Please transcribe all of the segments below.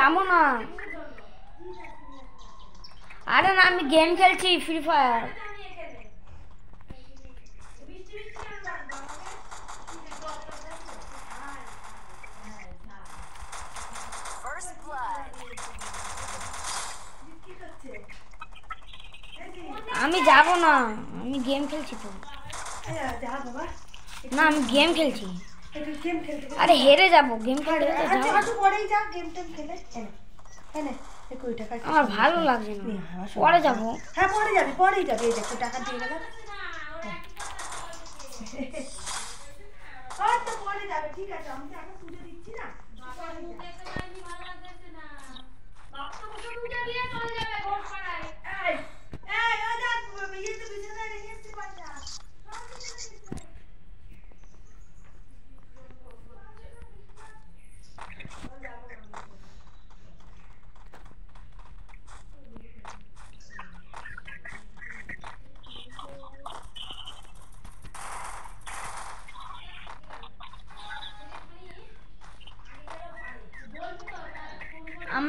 যাব না। আরে না, আমি গেম খেলছি ফ্রি ফায়ার আমি যাব না, আমি গেম খেলছি তো। না, আমি গেম খেলছি। আরে হেরে যাব গেম খেলতে আচ্ছা যাব। পরেই যা গেম টেম খেলে এনে আমার ভালো লাগছে না। পরে যাব। হ্যাঁ পরে যাবি পরেই যাবি এই দেখো টাকা দিয়ে গেলাম যাবে ঠিক আছে আমি টাকা তুলে দিচ্ছি না।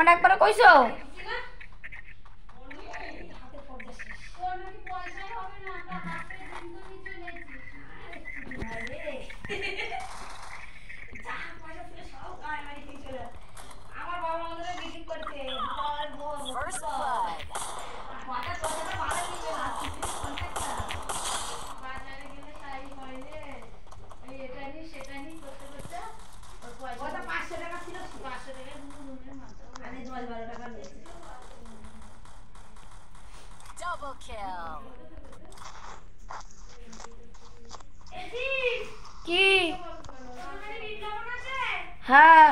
mandar é para o coisão. Double kill. কি হ্যাঁ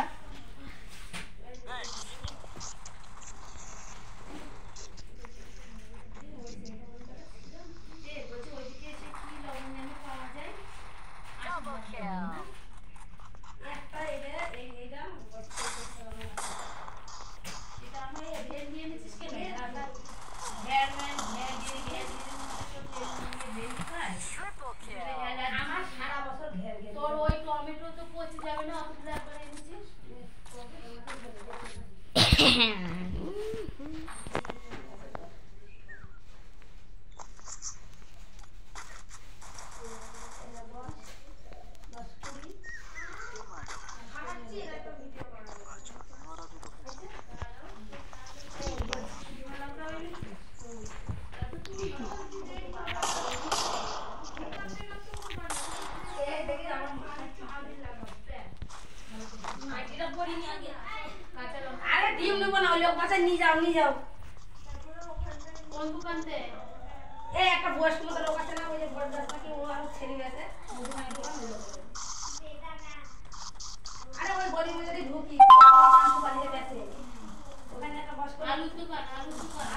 Double kill. Triple kill. তোর ওই টমেটো তো পচে যাবে না অতগুলো একবার এনেছিস আরে ডিম নেব না ওই লোক বাসায় নিয়ে যাও। কোন দোকান এই একটা বয়স্ক মতো লোক আছে না ওই যে বড় নাকি ও আর ছেলে গেছে। মুদিখানার দোকান আরে ওই গরিব যদি ঢুকি বাড়িতে ওখানে একটা বয়স্ক লোক- আলুর দোকান আলু দোকান,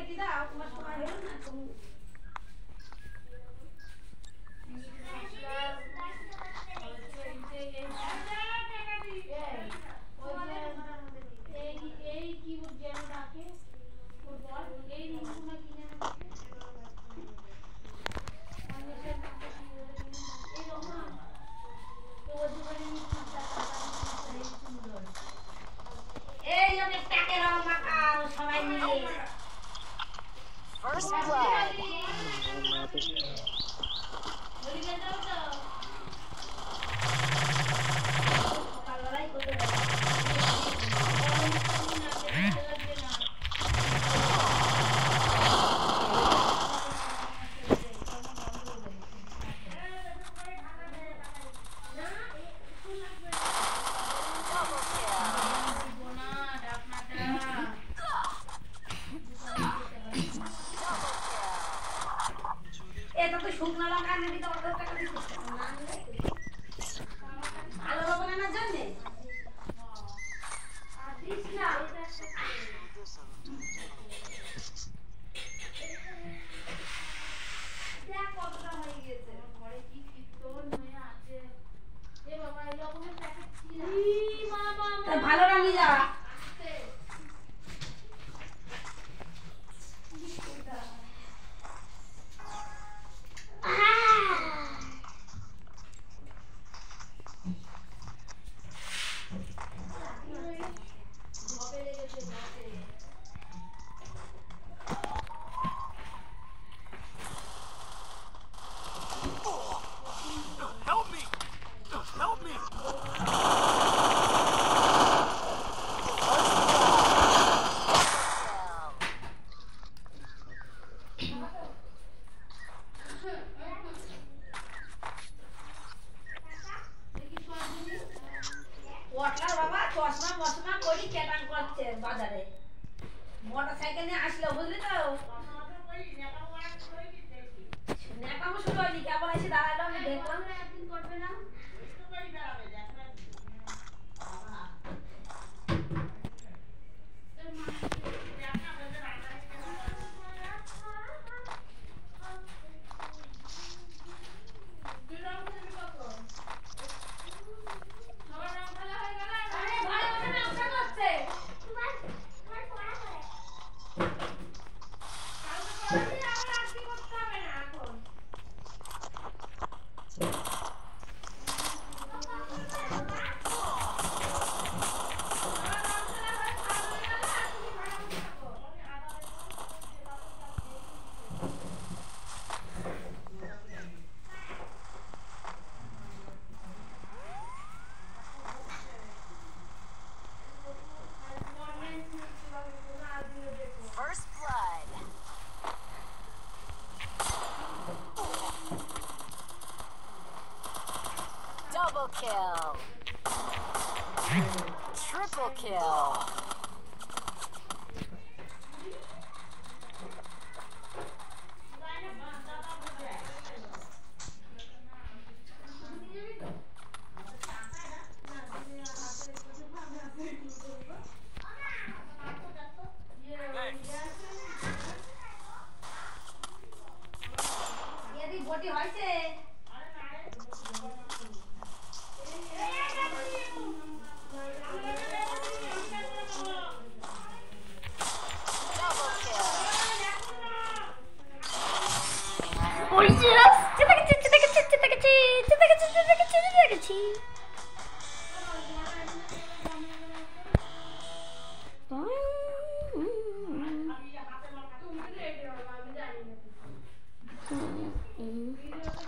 tem que dar algo, mas com a. ভালো রান্নি যা। Kill. Triple kill. Mm-hmm.